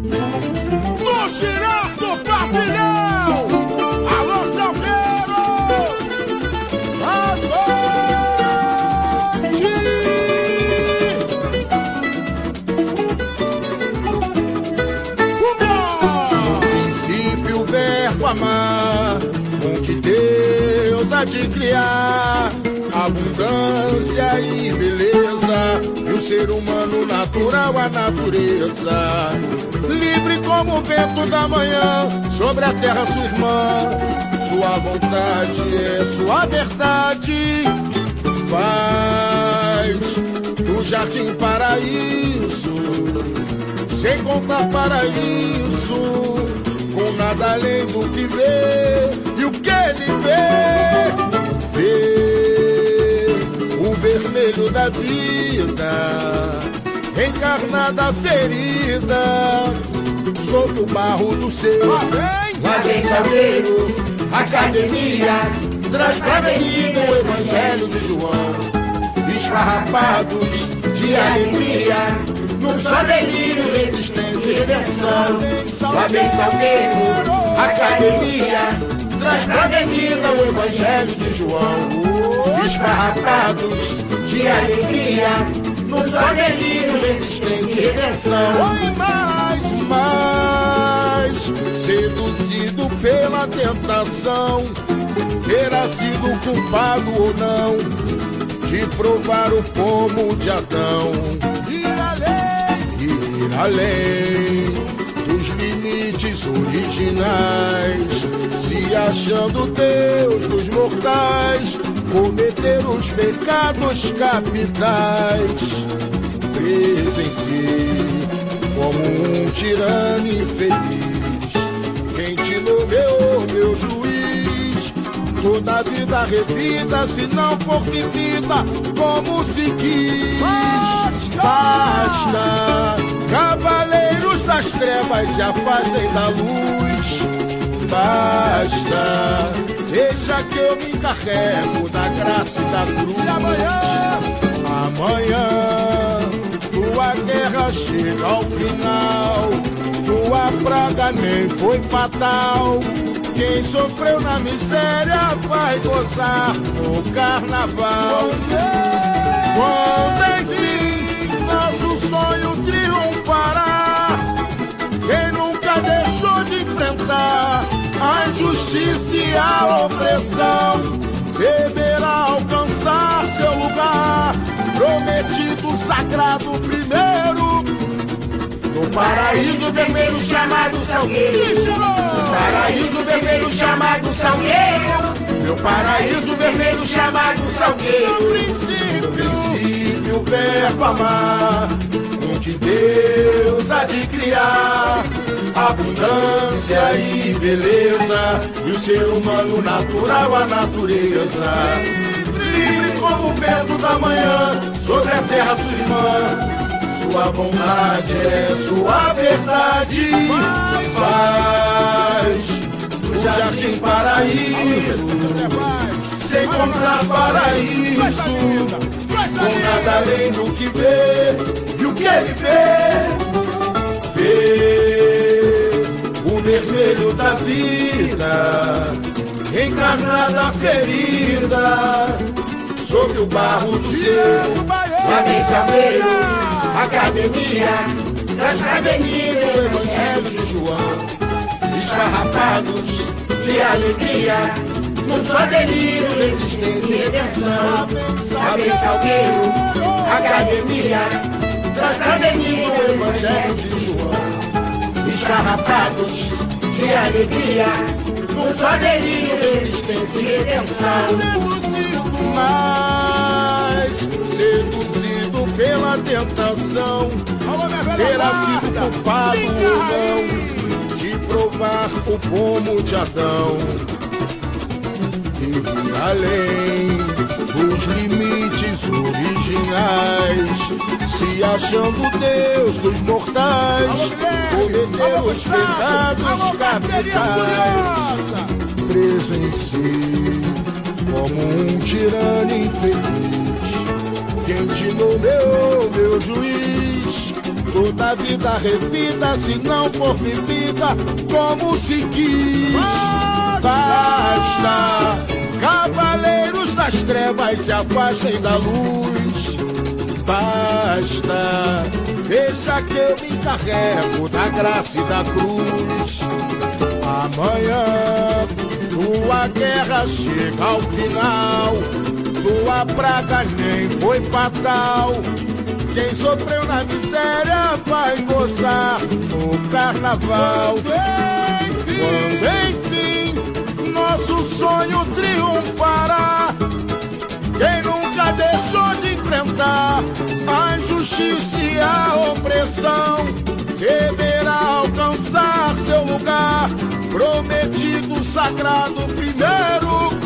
No girar do pavilhão! Alô, Salgueiro! No princípio, o verbo amar, com que Deus há de criar abundância e beleza, o ser humano natural, a natureza. Livre como o vento da manhã, sobre a terra sua irmã, sua vontade é sua verdade. Faz do jardim paraíso sem contar paraíso, com nada além do que vê e o que ele vê. Vermelho da vida, encarnada ferida, sob o barro do seu. Salgueiro, academia, traz pra menino o evangelho de João esfarrapados de alegria, num só delírio, resistência e redenção. Salgueiro, academia, traz pra avenida o evangelho de João. Esfarrapados de alegria, só delírio, resistência e redenção. Mas, seduzido pela tentação, terá sido culpado ou não de provar o pomo de Adão. Ir além, ir além originais, se achando Deus dos mortais, cometer os pecados capitais, preso em si como um tirano infeliz. Quem te nomeou, meu juiz? Toda vida revida, se não for vivida como se quis. Basta, cavaleiros das trevas, se afastem da luz. Basta, deixa que eu me encarrego da graça e da cruz. E amanhã, amanhã, tua guerra chega ao final. Tua praga nem foi fatal. Quem sofreu na miséria vai gozar no carnaval. Quando opressão deverá alcançar seu lugar prometido, sagrado primeiro. No paraíso vermelho chamado Salgueiro. No paraíso vermelho chamado Salgueiro. Meu paraíso vermelho chamado Salgueiro. No princípio, princípio o verbo amar, que Deus há de criar abundância e beleza, e o ser humano natural, a natureza. Livre como o vento da manhã, sobre a terra sua irmã. Sua vontade é sua verdade. Faz do jardim paraíso, sem encontrar paraíso, com nada além do que vê e o que ele. Vê vida, encarnada ferida, sobre o barro do seu. Salgueiro, academia, traz pra avenida o evangelho de João. Esfarrapados de alegria, num só delírio, resistência e redenção. Salgueiro, academia, traz pra avenida o evangelho de João. Esfarrapados de alegria, num só delírio, resistência e redenção. Mas seduzido pela tentação, terá sido culpado ou não de provar o pomo de Adão. Ir além dos limites originais, se achando Deus dos mortais, os pecados capitais, preso em si como um tirano infeliz. Quem te nomeou, meu juiz? Toda vida revida, se não for vivida, como se quis. Basta, cavaleiros das trevas se afastem da luz. Basta, deixa que eu me encarrego da graça e da cruz. Amanhã, tua guerra chega ao final. Tua praga nem foi fatal. Quem sofreu na miséria vai gozar no carnaval. Quando enfim nosso sonho triunfará. Quem nunca deixou de enfrentar a injustiça opressão deverá alcançar seu lugar prometido, sagrado primeiro.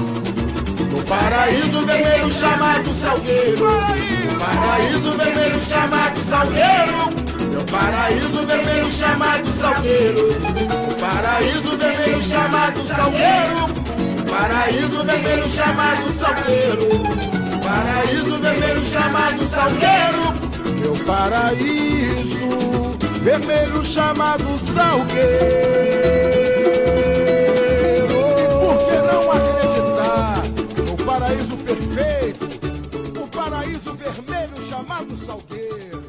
No paraíso vermelho chamado Salgueiro. No paraíso vermelho chamado Salgueiro. Meu paraíso vermelho chamado Salgueiro. No paraíso vermelho chamado Salgueiro. Paraíso vermelho chamado Salgueiro. Paraíso vermelho chamado Salgueiro. Meu paraíso vermelho chamado Salgueiro. Por que não acreditar no paraíso perfeito? O paraíso vermelho chamado Salgueiro.